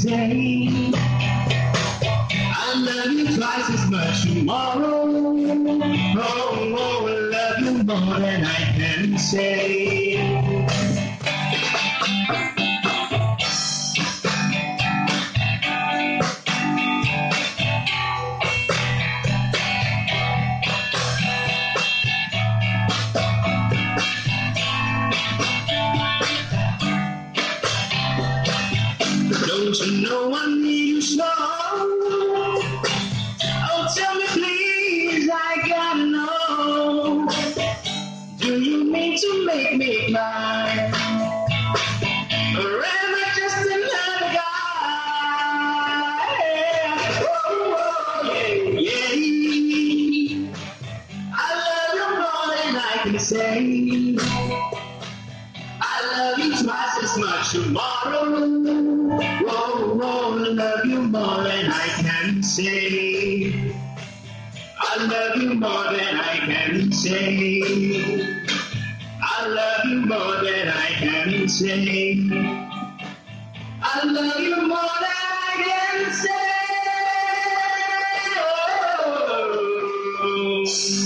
today. I love you twice as much tomorrow. Oh, oh, oh, love you more than I can say. Don't you know I need you so? Oh, tell me please, I gotta know. Do you mean to make me cry? Or am I just another guy? Oh, yeah, yeah. I love you more than I can say. It's my tomorrow. Oh, oh, I love you more than I can say. I love you more than I can say. I love you more than I can say. I love you more than I can say. Oh.